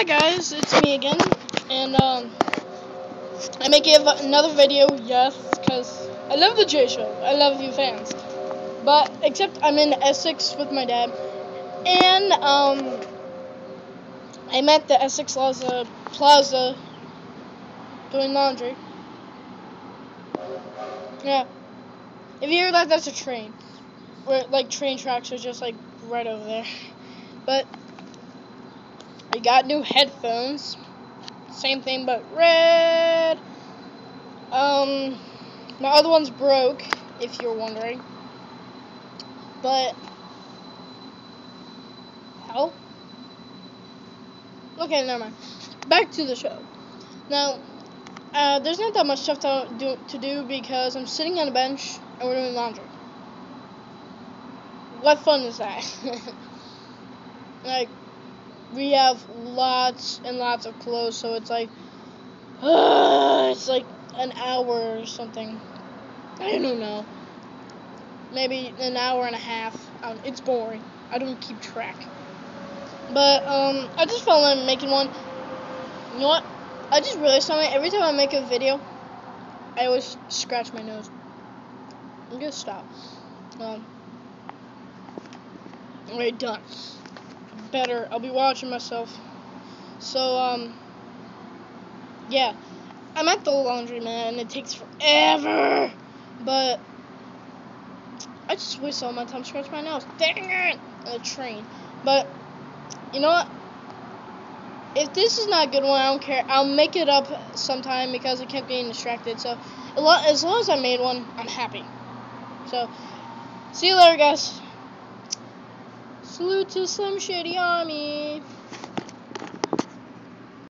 Hi guys, it's me again, and um, I may give another video, yes, because I love the J Show, I love you fans, but except I'm in Essex with my dad, and um, I'm at the Essex Plaza, Plaza doing laundry. Yeah, if you hear that, that's a train, where like train tracks are just like right over there, but. Got new headphones. Same thing but red. Um my other one's broke, if you're wondering. But how? Okay, never mind. Back to the show. Now, uh, there's not that much stuff to do, to do because I'm sitting on a bench and we're doing laundry. What fun is that? like, we have lots and lots of clothes, so it's like, uh, it's like an hour or something. I don't know. Maybe an hour and a half. Um, it's boring. I don't keep track. But um, I just felt like making one. You know what? I just realized something. Every time I make a video, I always scratch my nose. I'm gonna stop. Um, alright, done better. I'll be watching myself. So, um, yeah. I'm at the laundry, man. It takes forever. But, I just waste all my time scratching my nose. Dang it! A train. But, you know what? If this is not a good one, I don't care. I'll make it up sometime because I kept getting distracted. So, as long as I made one, I'm happy. So, see you later, guys. salute to some shitty army.